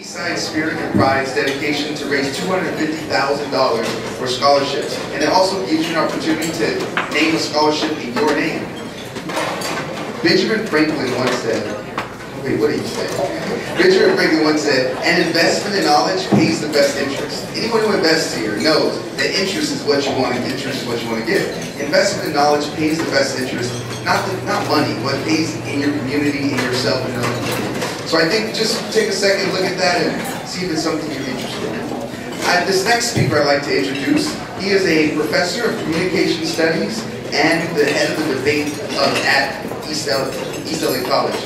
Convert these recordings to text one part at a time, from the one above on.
Eastside Spirit and Pride's dedication to raise $250,000 for scholarships. And it also gives you an opportunity to name a scholarship in your name. Benjamin Franklin once said, wait, what did he say? Benjamin Franklin once said, an investment in knowledge pays the best interest. Anyone who invests here knows that interest is what you want and interest is what you want to give. Investment in knowledge pays the best interest, not, the, not money, but pays in your community, in yourself, and other people. So I think just take a second, look at that, and see if it's something you're interested in. Uh, this next speaker I'd like to introduce, he is a professor of communication studies and the head of the debate club at East LA, East LA College.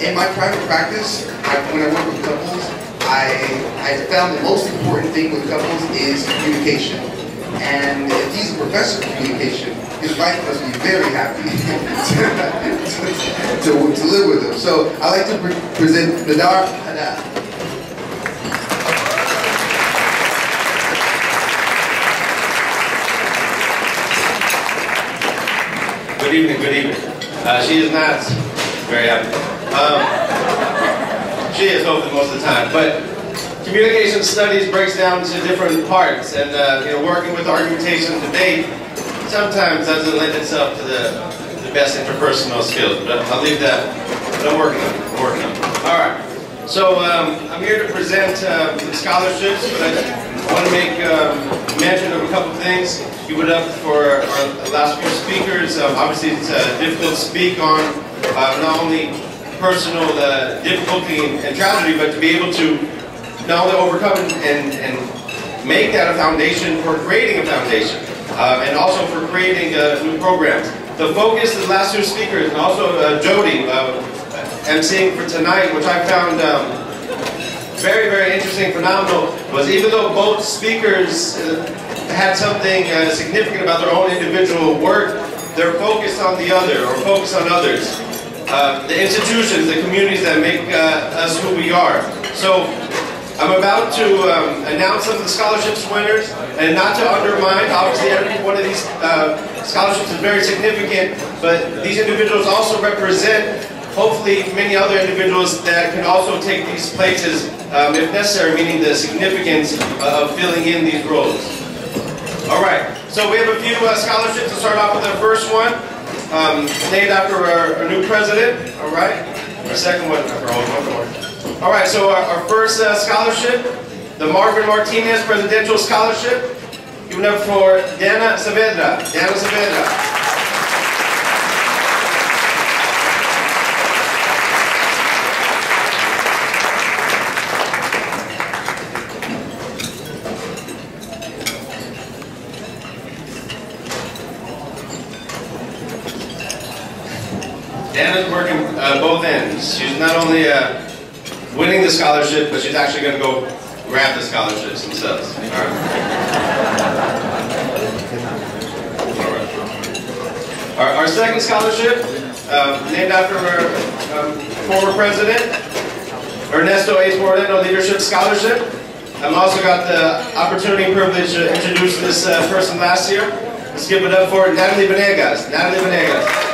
In my private practice, I, when I work with couples, I, I found the most important thing with couples is communication. And if he's a professor of communication, his wife must be very happy to, to, to, live with him. So I'd like to pre present Nader Haddad. Good evening, good evening. Uh, she is not very happy. Um, she is hopefully most of the time, but communication studies breaks down to different parts, and uh, you know, working with argumentation debate sometimes doesn't lend itself to the, the best interpersonal skills, but I'll leave that, but I'm working on it, I'm working on it. All right, so um, I'm here to present uh, scholarships, but I want to make um, mention of a couple things. Give it up for our last few speakers. Um, obviously, it's uh, difficult to speak on uh, not only personal uh, difficulty and tragedy, but to be able to not only overcome and, and make that a foundation for creating a foundation uh, and also for creating uh, new programs. The focus of last year's speakers, and also uh, Jody uh, emceeing for tonight, which I found um, very, very interesting, phenomenal, was even though both speakers uh, had something uh, significant about their own individual work, they're focused on the other, or focused on others. Uh, the institutions, the communities that make uh, us who we are. So I'm about to um, announce some of the scholarships winners, and not to undermine, obviously every one of these uh, scholarships is very significant, but these individuals also represent, hopefully, many other individuals that can also take these places, um, if necessary, meaning the significance of filling in these roles. All right, so we have a few uh, scholarships to start off with our first one, um, named after our, our, new president, all right? Our second one, one more. All right, so our, our first uh, scholarship, the Marvin Martinez Presidential Scholarship, given up for Dana Saavedra. Dana Saavedra. Dana's working uh, both ends. She's not only a winning the scholarship, but she's actually going to go grab the scholarships themselves. All right. All right. Our, our second scholarship, uh, named after our um, former president, Ernesto H. Moreno Leadership Scholarship. I've also got the opportunity and privilege to introduce this uh, person last year. Let's give it up for Natalie Venegas. Natalie Venegas.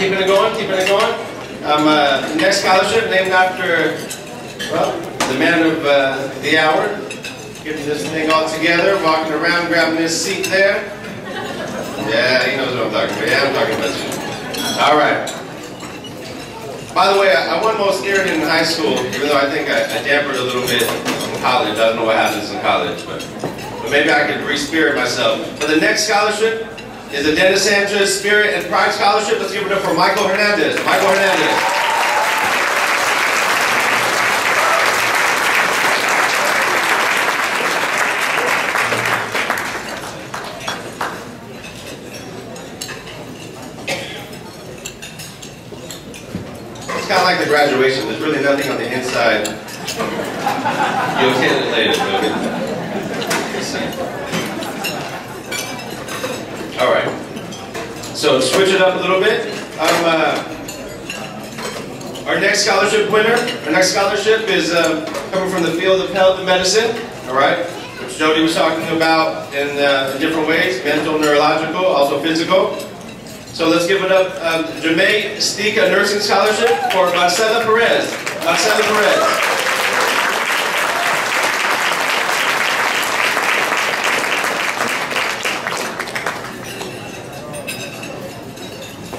keeping going. Um, uh, next scholarship named after, well, the man of uh, the hour. Getting this thing all together, walking around, grabbing his seat there. Yeah, he knows what I'm talking about. Yeah, I'm talking about you. All right. By the way, I, I won most scared in high school, even though I think I, I dampered a little bit in college. I don't know what happens in college, but, but maybe I could re-spirit myself. For the next scholarship, is the Dennis Sanchez Spirit and Pride Scholarship. Let's give it up for Michael Hernandez. Michael Hernandez. It's kind of like the graduation. There's really nothing on the inside You'll get it later. All right. So switch it up a little bit. Um, uh, our next scholarship winner, our next scholarship is um, coming from the field of health and medicine. All right, which Jody was talking about in, uh, in different ways: mental, neurological, also physical. So let's give it up, um, Jamae Stika Nursing Scholarship for Marcela Perez. Marcela Perez. Congratulations, Marcel. I like the photo ops, all right? I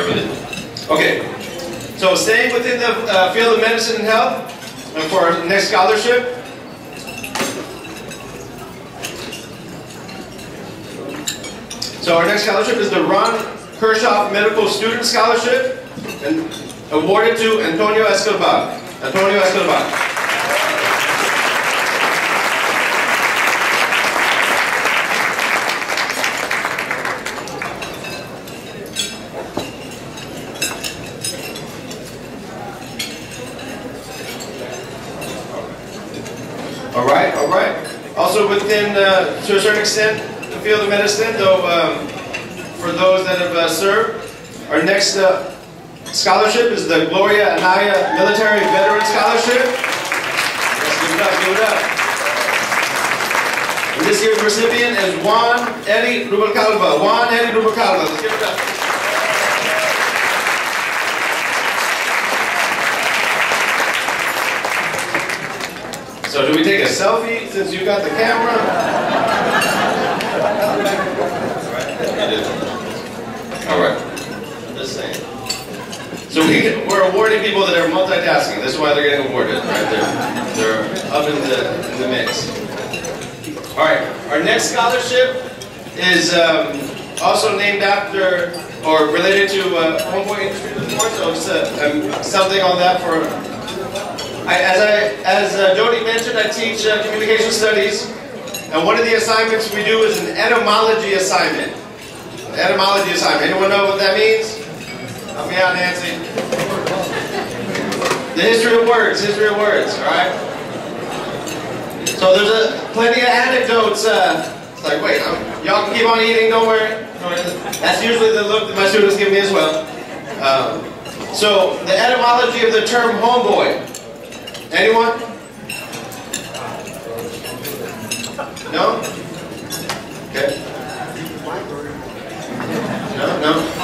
really do. Okay, so staying within the uh, field of medicine and health, and for our next scholarship, So our next scholarship is the Ron Kershaw Medical Student Scholarship, and awarded to Antonio Escobar. Antonio Escobar. All right, all right. Also within, uh, to a certain extent, the field of medicine, though, um, for those that have uh, served, our next uh, scholarship is the Gloria Anaya Military Veteran Scholarship. Let's give it up, give it up. And this year's recipient is Juan Eddie Rubalcava. Juan Eddie Rubalcava. Let's give it up. So do we take a selfie since you got the camera? All right. Just saying. So we, we're awarding people that are multitasking. This is why they're getting awarded, right? They're, they're up in the, in the mix. All right. Our next scholarship is um, also named after or related to uh, Homeboy Industry Report. So it's uh, um, something on that for I, as I, as uh, Jody mentioned, I teach uh, communication studies, and one of the assignments we do is an etymology assignment. Etymology assignment. Anyone know what that means? Help me out, Nancy. The history of words. History of words. All right. So there's a, plenty of anecdotes. Uh, it's like, wait, y'all can keep on eating. Don't worry. That's usually the look that my students give me as well. Um, so the etymology of the term homeboy. Anyone? No? Okay. No, no.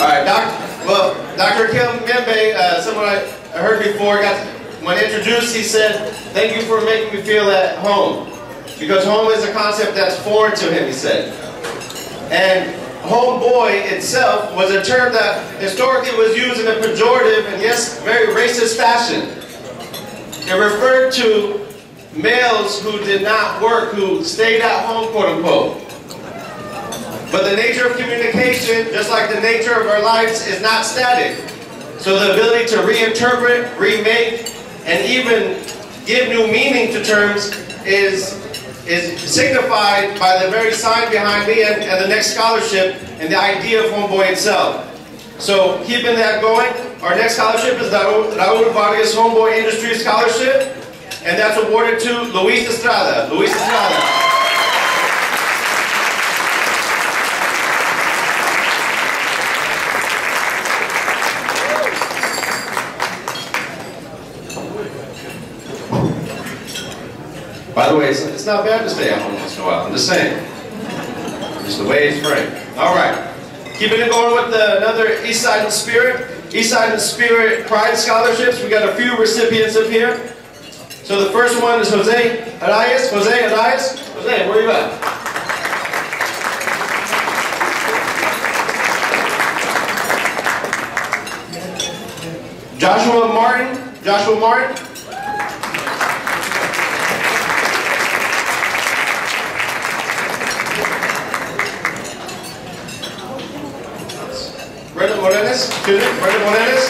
All right, Doc. Well, Dr. Kim Membe, uh, someone I, heard before, got when introduced, he said, "Thank you for making me feel at home," because home is a concept that's foreign to him. He said, and homeboy itself was a term that historically was used in a pejorative and yes, very racist fashion. It referred to males who did not work, who stayed at home, quote unquote. But the nature of communication, just like the nature of our lives, is not static. So the ability to reinterpret, remake, and even give new meaning to terms is, is signified by the very sign behind me and, and the next scholarship and the idea of Homeboy itself. So keeping that going, our next scholarship is the Raul Vargas Homeboy Industry Scholarship, and that's awarded to Luis Estrada. Luis Estrada. The way, it's, it's not bad to stay at home once in a while. I'm just saying. Just the way it's framed. All right. Keeping it going with the, another East Side Spirit. East Side and Spirit Pride Scholarships. We got a few recipients up here. So the first one is Jose Arias. Jose Arias. Jose, where are you at? Joshua Martin. Joshua Martin. Brenda Morenes, student, Brenda Morenes.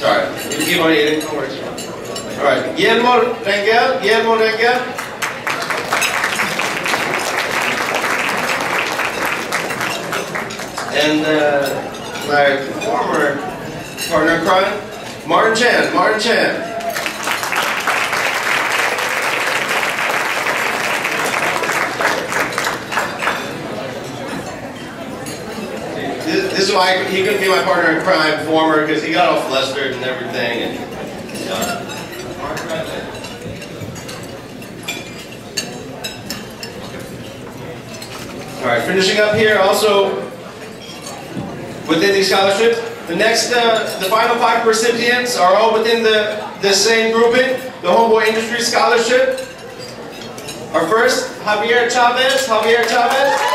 So keep on eating. Don't worry. All right. Guillermo Rangel. Guillermo Rangel. And uh, my former partner crime, Martin Chan. Martin Chan. Why he couldn't be my partner in crime, former, because he got all flustered and everything. And, uh, all right, finishing up here, also within the scholarship, the next, uh, the final five recipients are all within the, the same grouping, the Homeboy Industry Scholarship. Our first, Javier Chavez. Javier Chavez.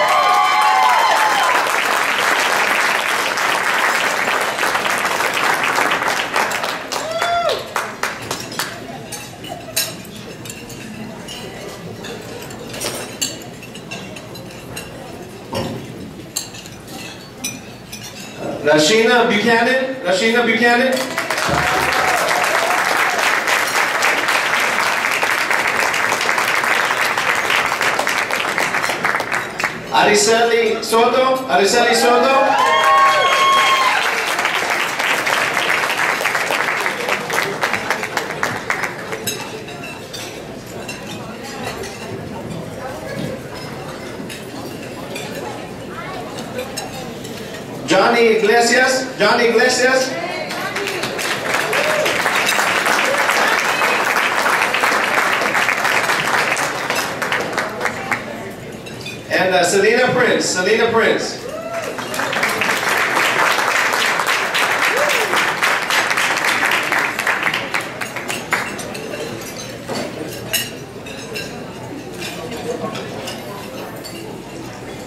Rashina Buchanan. Rashina Buchanan. Araceli Soto. Araceli Soto. Johnny Iglesias. Johnny Iglesias. And uh, Selena Prince. Selena Prince.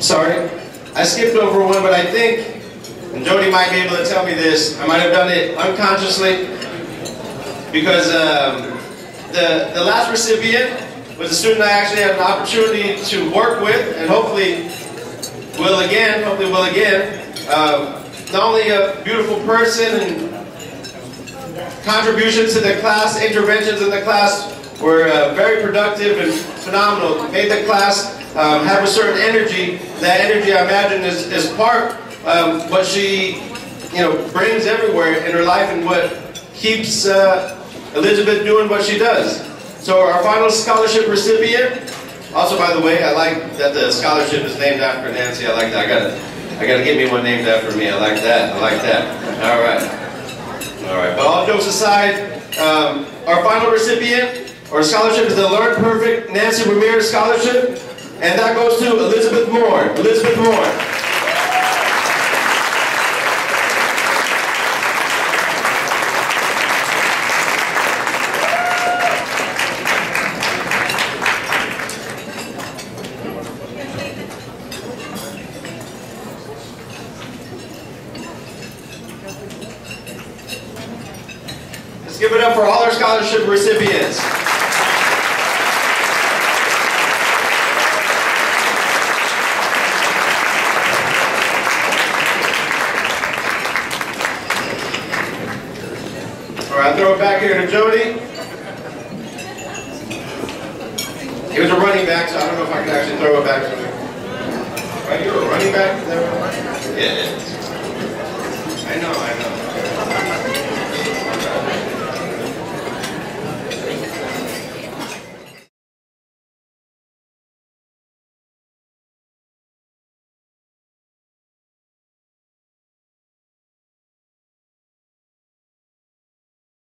Sorry, I skipped over one, but I think and Jody might be able to tell me this. I might have done it unconsciously because um, the, the last recipient was a student I actually had an opportunity to work with and hopefully will again, hopefully will again. Um, not only a beautiful person and contributions to the class, interventions in the class were uh, very productive and phenomenal. Made the class um, have a certain energy. That energy, I imagine, is, is part um, what she, you know, brings everywhere in her life and what keeps uh, Elizabeth doing what she does. So our final scholarship recipient, also by the way, I like that the scholarship is named after Nancy. I like that. I gotta, I gotta get me one named after me. I like that. I like that. All right. All right. But all jokes aside, um, our final recipient our scholarship is the Learn Perfect Nancy Ramirez Scholarship, and that goes to Elizabeth Moore. Elizabeth Moore. give it up for all our scholarship recipients. All right, I'll throw it back here to Jody. He was a running back, so I don't know if I can actually throw it back to him. Right, you're a running back? Yeah. I know, I know.